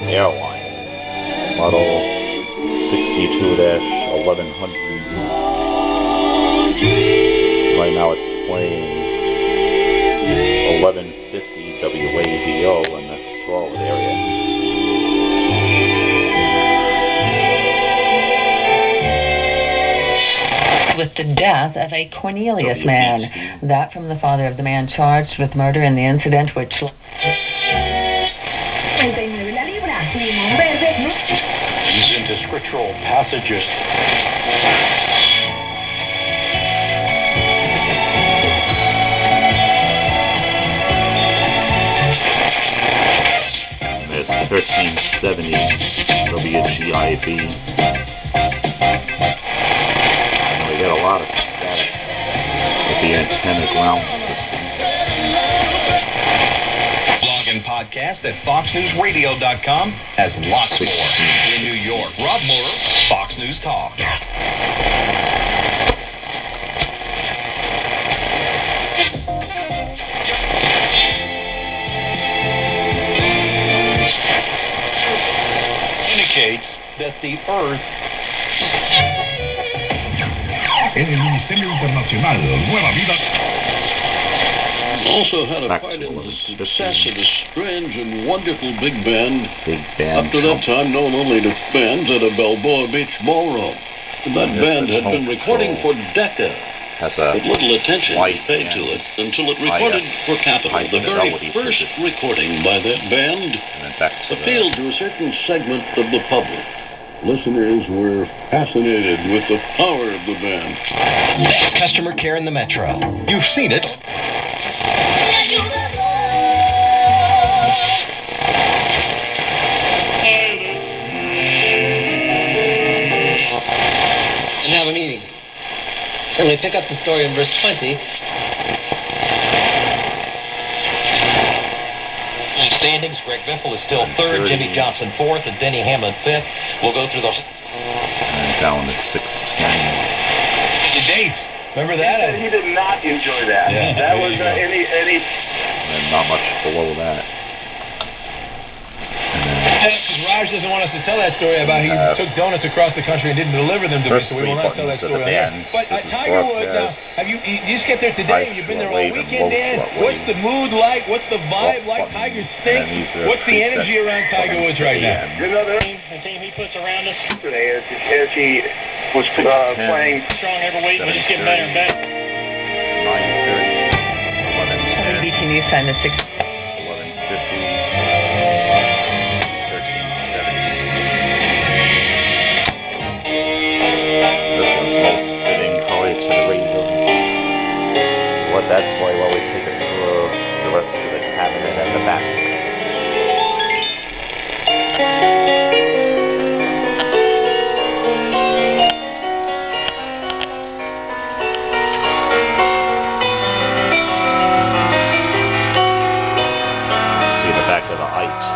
Airline, model 62-1100. Right now it's playing 1150 WAVO in the Charlotte area. with the death of a Cornelius man. That from the father of the man charged with murder in the incident which 39 la libra, limón verde, ¿no? These into scriptural passages. It's 1370 WGIB. And we get a lot of static with the antenna ground podcast at foxnewsradio.com has lots more. In New York, Rob Moore, Fox News Talk. Indicates that the Earth En el Ministerio Internacional Nueva Vida Also had a Back part in the success of a strange and wonderful big band. Big band. Up to that time, known only to fans at a Balboa Beach ballroom. And that Yes, band had been recording for decades, has a but little attention was paid to it until it High, recorded uh, for Capitol. The very first circuit. recording by that band and then the appealed to a certain segment of the public. Listeners were fascinated with the power of the band. Best customer care in the metro. You've seen it. And we pick up the story in verse 20. Standings, Greg Biffle is still third, Jimmie Johnson fourth, and Denny Hamlin fifth. We'll go through those. and down at 620. The dates. Remember that? He did not enjoy that. Yeah, that was you uh, any any. And not much below that. And then Because Raj doesn't want us to tell that story about he Uh, took donuts across the country and didn't deliver them to me, so we three will not tell that story. the on band. air. But uh, Tiger Woods, broadcast. now, have you, you you just get there today? High You've been there all short wave and weekend, low Dan. What's the mood like? What's the vibe like? button. Tigers And think. then these are What's the energy around Tiger Woods right now? AM. You know, there The team he puts around us, yesterday as, as he was uh, playing. strong every week, we're just getting better and better. 930, 1110, BT News Time is 6. The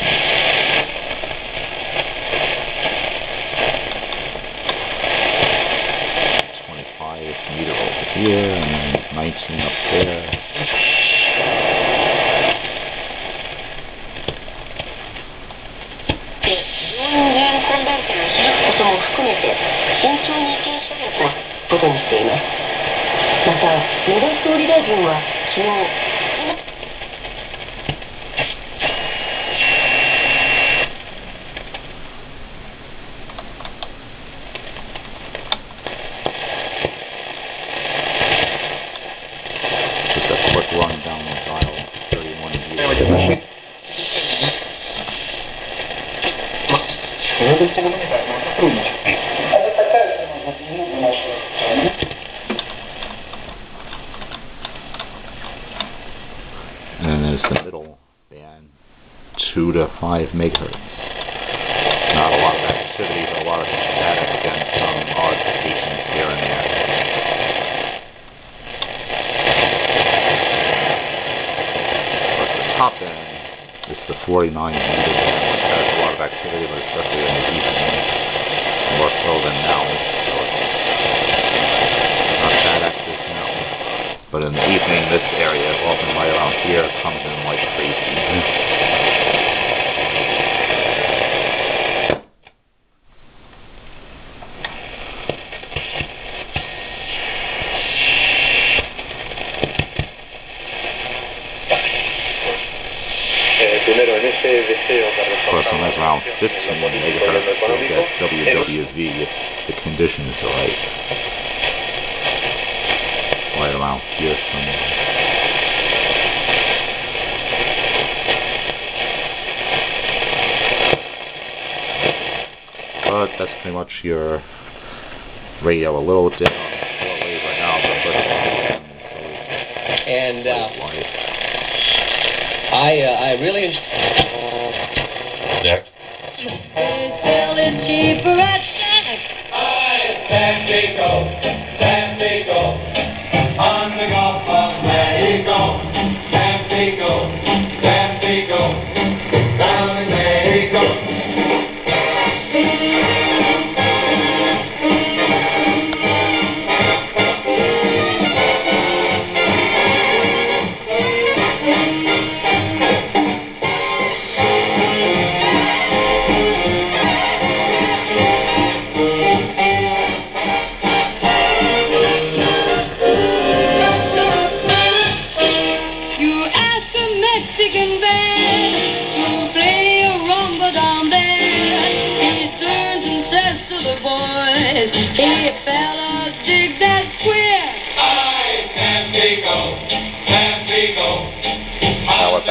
めて慎重に検見を出すことにしていますまた野田総理大臣は昨日2 to 5 megahertz. Not a lot of activity, but a lot of static and some odd stations here and there. But the top end is the 49 meter band, which has a lot of activity, but especially in the evening, more so than now. So not that active now. But in the evening, this area, often right around here, comes in like crazy. When reforzar it's around 15 el megahertz, problema you'll get WWV if the conditions are right. Right around here somewhere. But that's pretty much your radio. A little down on the right now, but listen, And uh, it's light. I uh, I really enjoy.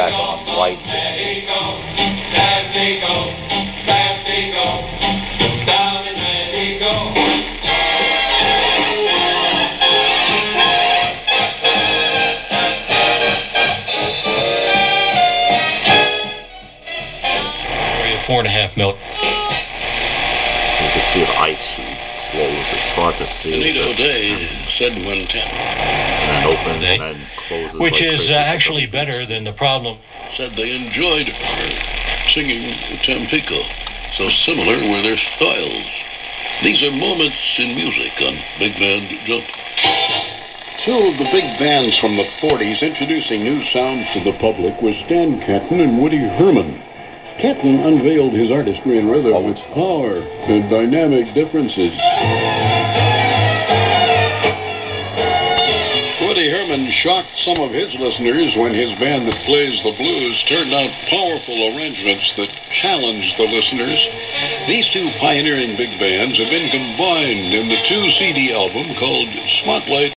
Back on light. Area four and a half mil. You can see the ice sheet close. It's hard to see. Benito Day said when ten and then opens Day. and then closes. Which like is uh, actually better than the problem. said they enjoyed singing Tampico. So similar were their styles. These are moments in music on Big Band Jump. Two of the big bands from the 40s introducing new sounds to the public was Stan Kenton and Woody Herman. Kenton unveiled his artistry and rhythm with power and dynamic differences. Woody Herman shocked some of his listeners when his band that plays the blues turned out powerful arrangements that challenged the listeners. These two pioneering big bands have been combined in the two CD album called Spotlight